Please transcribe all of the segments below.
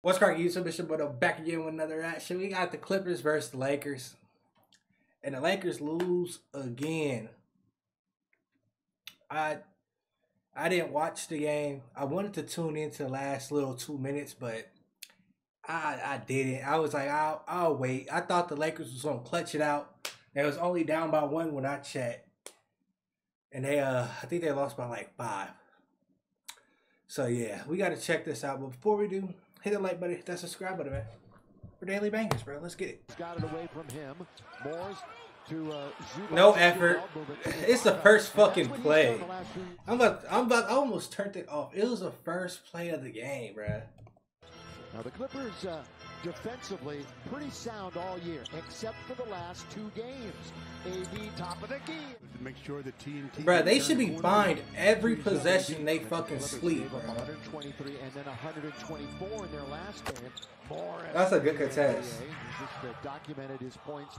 What's cracking YouTube? It's your boy back again with another action. We got the Clippers versus the Lakers. And the Lakers lose again. I I didn't watch the game. I wanted to tune into the last little two minutes, but I I didn't. I was like, I'll I'll wait. I thought the Lakers was gonna clutch it out. They was only down by one when I checked. And they uh I think they lost by like five. So yeah, we gotta check this out. But before we do, hit the like button, hit that subscribe button, man. For daily bangers, bro. Let's get it. Got it away from him. Moore's to uh, No effort. It's the first fucking That's what he's play. done the last few- I'm about, I'm about, I almost turned it off. It was the first play of the game, bruh. Now the Clippers uh, defensively pretty sound all year, except for the last two games. AD top of the key. to make sure that TNT. Bruh, they should be fined every possession they fucking sleep, gave 123 and then 124 in their last game. Morris That's a good contest. NBA. Just documented his points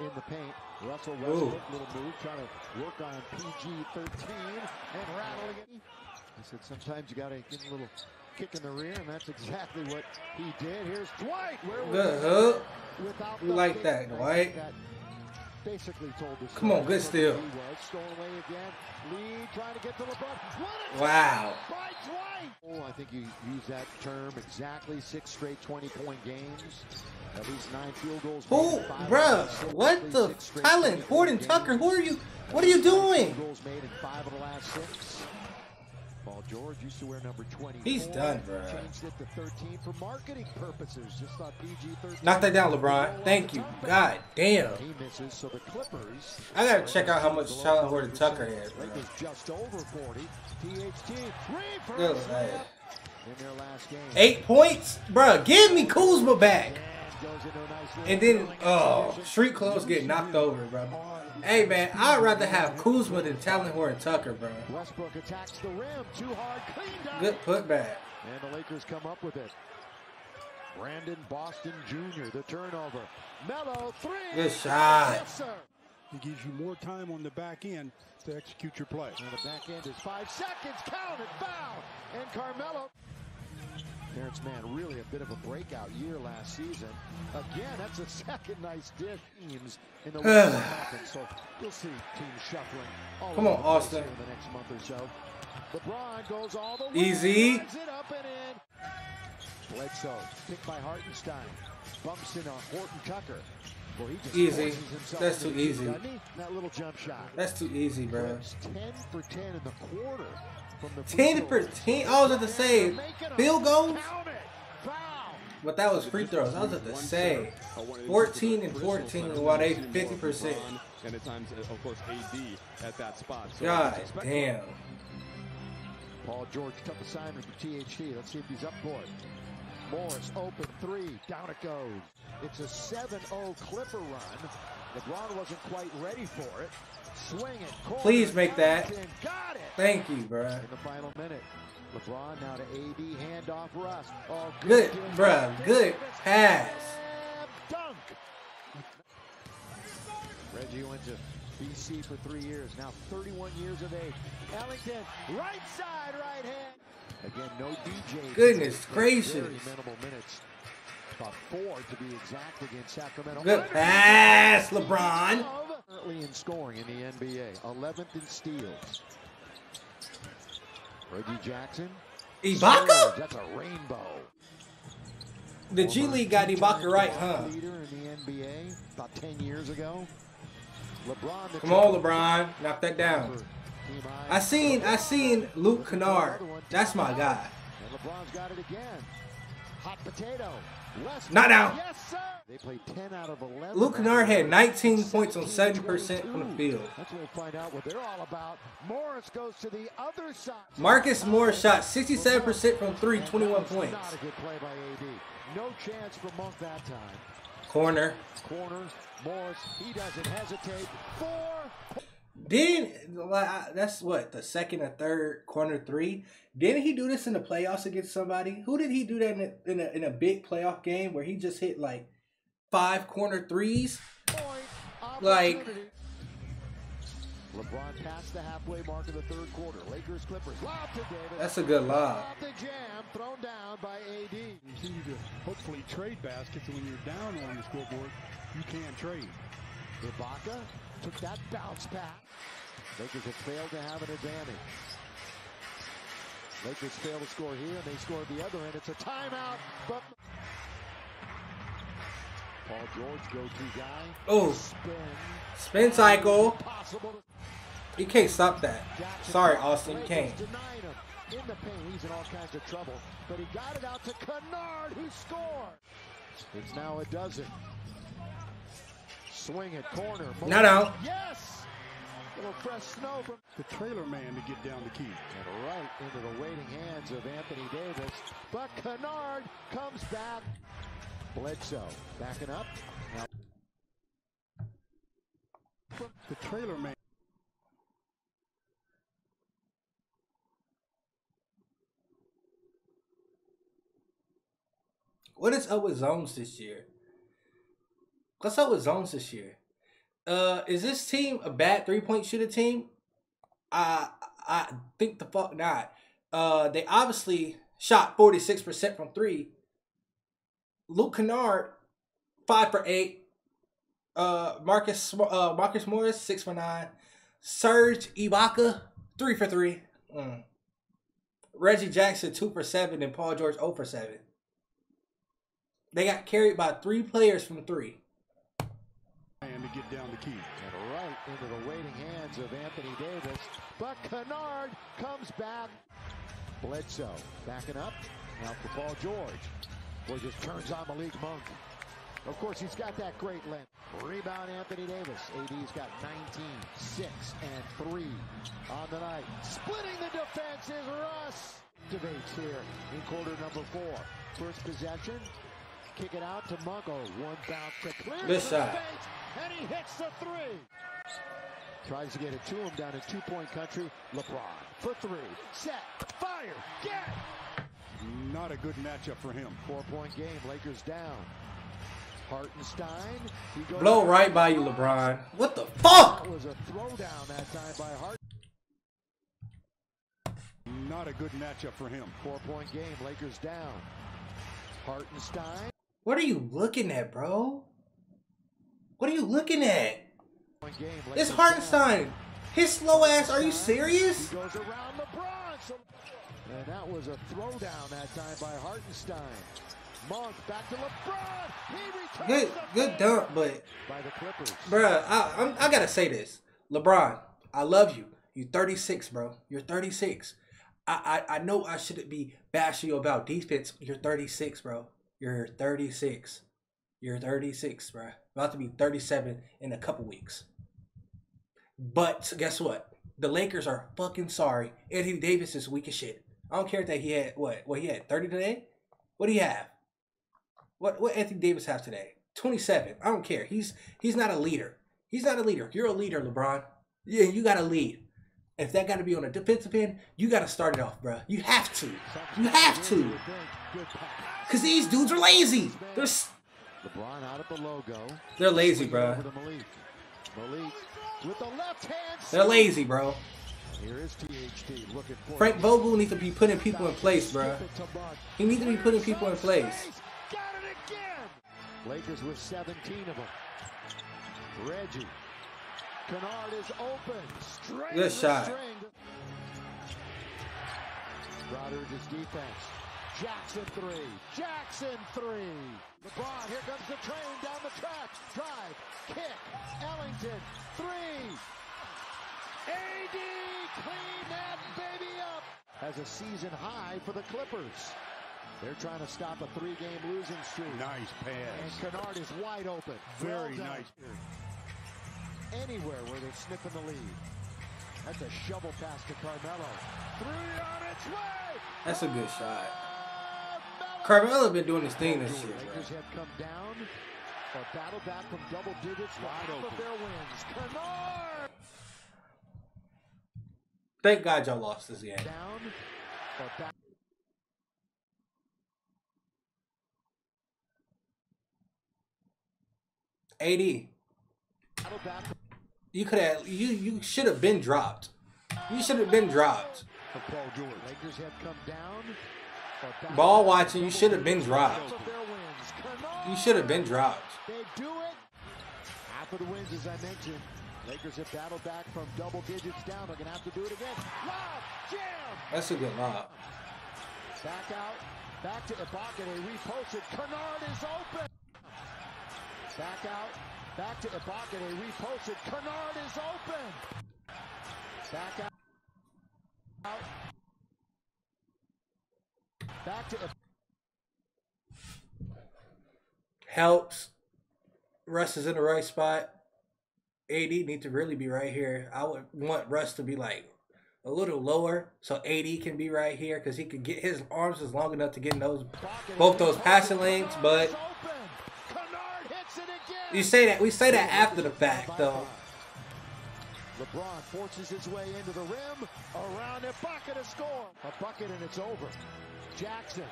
in the paint. Russell Ooh. Westbrook, little move, trying to work on PG-13 and rattling it. He said sometimes you got to get a little kick in the rear, and that's exactly what he did. Here's Dwight. Where was Good hook. We like that, Dwight. that Basically told the Come on, good steal. He was stolen away again. Lee trying to get to LeBron. What a Wow. Oh, I think you use that term exactly. Six straight 20-point games. At least nine field goals. Who, bruh? of the six, What the least six straight talent? 20-point Horton. Tucker, who are you? What are you doing? George used to wear number 20. He's done, bro. Changed it to 13 for marketing purposes. Just thought PG-13. Knock that down, LeBron. Thank you. God damn. He misses, so the Clippers. I gotta check out how much talent Horton Tucker has, bro. Just over 40. THT three for in their last game. Eight points? Bruh, give me Kuzma back. And goes into a nice little And then, oh, street clothes get knocked over, bro. Hey, man, I'd rather have Kuzma than Talen Horton Tucker, bro. Westbrook attacks the rim. Too hard. Cleaned up. Good putback. And the Lakers come up with it. Brandon Boston Jr. The turnover. Mello three. Good shot. Yes. It gives you more time on the back end to execute your play. And the back end is five seconds. Count it. Foul. And Carmelo. Terance Mann really a bit of a breakout year last season. Again, that's a second nice dish. Teams in the Western So you'll see teams shuffling. all Come on, over the place Austin. In the next month or so. LeBron goes all the way. Easy. it up and in. Bledsoe picked by Hartenstein. Bumps in on Horton Tucker. Boy, Easy. That's too easy. That little jump shot. That's too easy, bro. 10 for 10 in the quarter. From the free 10 throw for line. 10? I was at the say Make it field goals? Count it. Foul. But that was free throws. I was at the say 14 and 14 What they 50%. And at times, of course, AD at that spot. So God damn. Paul George, tough assignment for THT. Let's see if he's up for it. Morris, open three. Down it goes. It's a 7-0 Clipper run. LeBron wasn't quite ready for it. Swing it. Please make that. Johnson Got it. Thank you, bro. In the final minute. LeBron now to AD, handoff Russ. Oh, Good, steal. bruh. Good pass. Dunk. Reggie went to BC for three years, now 31 years of age. Ellington, right side, right hand. Again, no DJ. Goodness Very gracious. minimal minutes. About four to be exact against Sacramento. Good pass, LeBron. Currently in scoring in the NBA, 11th in steals. Reggie Jackson. Ibaka? Serves. That's a rainbow. The G League got Ibaka right, huh? Leader in the NBA about 10 years ago. LeBron. Come on, LeBron. Knock that down. I seen I seen Luke Kennard. That's my guy. And LeBron's got it again. Hot potato. Not out. Yes. They played 10 out of 11. Luke Kennard had 19 points on 70% from the field. That's when we'll find out what they're all about. Morris goes to the other side. Marcus Morris shot 67% from three, 21 points. Not a good play by AD. No chance for Monk that time. Corner. Corner. Morris. He doesn't hesitate. Four. I- that's what the second or third corner three. Didn't he do this in the playoffs against somebody? Who did he do that in a, in a in a big playoff game where he just hit like five corner threes? Point. Like- LeBron past the halfway mark of the third quarter. Lakers Clippers. Lob to Davis. That's a good lob. Off the jam, thrown down by AD. Continue to hopefully trade baskets, and when you're down on the scoreboard, you can trade. Ibaka took that bounce pass. Lakers have failed to have an advantage. Lakers fail to score here, and they score at the other end. It's a timeout, but Paul George, go-to guy. Oh, Spin. spin cycle. Possible You can't stop that. Sorry, Austin. You can't. Denied him. In the paint, he's in all kinds of trouble. But he got it out to Kennard, who scored. It's now a dozen. Swing at corner. Not out. Yes! Little fresh snow from The trailer man to get down the key. and right into the waiting hands of Anthony Davis. But Kennard comes back. Bledsoe backing up. Now The trailer man. What is up with zones this year? What's up with zones this year? Uh, is this team a bad three point shooter team? I I think the fuck not. Uh, they obviously shot forty six percent from three. Luke Kennard, five for eight. Uh, Marcus uh Marcus Morris, six for nine. Serge Ibaka, three for three. Mm. Reggie Jackson, two for seven, and Paul George, 0 for seven. They got carried by three players from three. Man to get down the key. and right into the waiting hands of Anthony Davis. But Kennard comes back. Bledsoe backing up. Now for Paul George. Boy just turns on Malik Monk. Of course, he's got that great length. Rebound Anthony Davis. AD's got 19, 6, and 3 on the night. Splitting the defense is Russ. Activates here in quarter number four. First possession. Kick it out to Monk. Oh, one bounce to clear. Shot. space, And he hits the three. Tries to get it to him down in two-point country. LeBron for three. Set. Fire. Get. Not a good matchup for him. Four-point game. Lakers down. Hartenstein. He goes Blow right by you, LeBron. What the fuck? That was a throwdown that time by Hart. Not a good matchup for him. Four-point game. Lakers down. Hartenstein. What are you looking at, bro? What are you looking at? Point game. It's Lakers down. Hartenstein. His slow ass. Are you serious? He goes around LeBron. So, and that was a throwdown that time by Hartenstein. Monk back to LeBron. He Good, good dunk, but by the Clippers. bruh, I, I'm, I gotta say this, LeBron. I love you. You 36, bro. You're 36. I, I, I know I shouldn't be bashing you about defense. You're 36, bro. You're 36. You're 36, bro. About to be 37 in a couple weeks. But guess what? The Lakers are fucking sorry. Anthony Davis is weak as shit. I don't care that he had what? What he had 30 today? What do he have? What what Anthony Davis have today? 27. I don't care. He's he's not a leader. He's not a leader. You're a leader, LeBron. Yeah, you got to lead. If that got to be on a defensive end, you got to start it off, bro. You have to. You have to. Cause these dudes are lazy. They're s- LeBron out of the logo. they're lazy, bro. Malik. Malik with the left hand. They're lazy, bro. Here is THT looking for Frank. Vogel needs to be putting people in place, bro. Skip it to Monk. He needs to be putting people in place. Got it again. Lakers with 17 of them. Reggie. Kennard is open. Straight Good shot. Rodgers' defense. Jackson three. Jackson three. LeBron, here comes the train down the track. Drive. Kick. Ellington. Three. AD clean that baby up. Has a season high for the Clippers. They're trying to stop a three-game losing streak. Nice pass. And pass. Kennard is wide open. Very Well nice. Anywhere where they're sniffing the lead. That's a shovel pass to Carmelo. Three on its way. That's a good shot. Carmelo. Carmelo been doing his thing this year, Lakers have come down or battled back from double digits for Wide half of open. their wins. Kennard Thank God y'all lost this game. AD. You could have you you should have been dropped. You should have been dropped. Of Paul George. Lakers have come down. Ball watching, you should have been dropped. You should have been dropped. They do it. Half of the wins, as I mentioned. Lakers have battled back from double digits down. They're going to have to do it again. Lob, jam. That's a good lob. Back out. Back to Ibaka. They repost it. Kennard is open. Back out. Back to Ibaka. They repost it. Kennard is open. Back out. out. Back to the. Helps. Russ is in the right spot. AD need to really be right here. I would want Russ to be like a little lower so AD can be right here because he can get his arms is long enough to get in those both those passing lanes. But you say that we say that after the fact though. LeBron forces his way into the rim, around a bucket to score. A bucket and it's over. Jackson.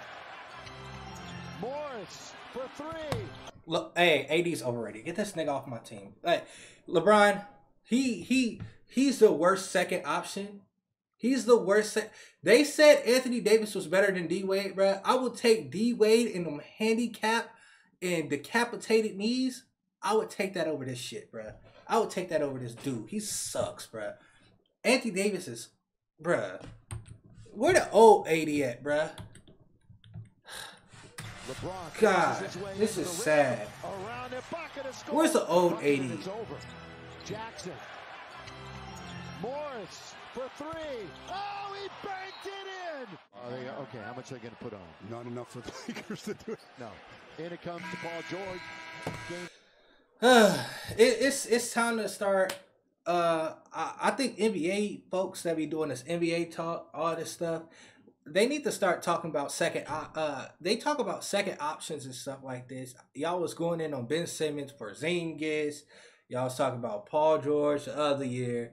Morris for three. Look, hey, AD's overrated. Get this nigga off my team. Hey, LeBron, he he he's the worst second option. He's the worst. Se- they said Anthony Davis was better than D Wade, bro. I would take D Wade in them handicap and decapitated knees. I would take that over this shit, bro. I would take that over this dude. He sucks, bro. Anthony Davis is, bruh. Where the old AD at, bruh? LeBron God, this is sad. Where's the old AD? Jackson. Morris for three. Oh, he banked it in. Are they, okay, how much are they going to put on? Not enough for the Lakers to do it. No. In it comes to Paul George. It, it's it's time to start. Uh, I, I think NBA folks that be doing this NBA talk, all this stuff, they need to start talking about second. Uh, they talk about second options and stuff like this. Y'all was going in on Ben Simmons for Zingis. Y'all was talking about Paul George the other year.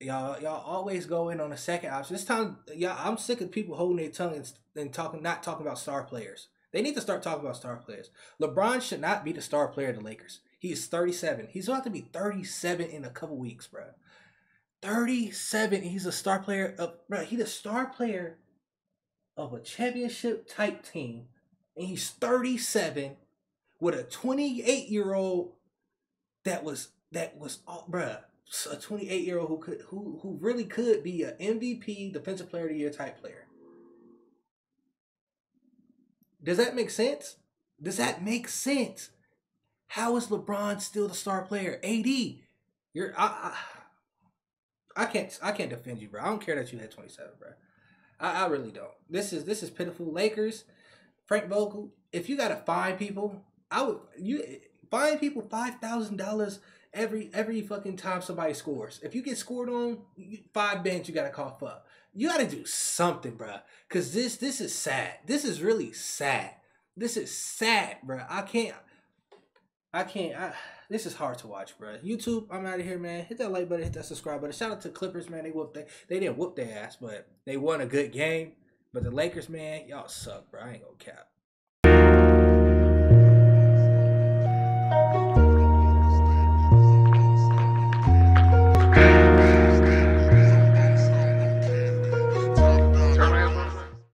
Y'all, y'all always go in on a second option. This time, y'all, I'm sick of people holding their tongue and, and talking, not talking about star players. They need to start talking about star players. LeBron should not be the star player of the Lakers. He is 37. He's about to be 37 in a couple weeks, bro. 37. He's a star player of, bro. He's a star player of a championship type team, and he's 37 with a 28 year old that was that was oh, bruh, a 28 year old who could who who really could be an MVP, defensive player of the year type player. Does that make sense? Does that make sense? How is LeBron still the star player? AD, you're I, I, I can't I can't defend you, bro. I don't care that you had 27, bro. I, I really don't. This is this is pitiful. Lakers, Frank Vogel. If you gotta find people, I would you find people five thousand dollars every every fucking time somebody scores. If you get scored on, five bands you gotta cough up. You gotta do something, bro. Cause this this is sad. This is really sad. This is sad, bro. I can't. I can't. I, this is hard to watch, bro. YouTube, I'm out of here, man. Hit that like button, hit that subscribe button. Shout out to Clippers, man. They whooped they, they didn't whoop their ass, but they won a good game. But the Lakers, man, y'all suck, bro. I ain't gonna cap.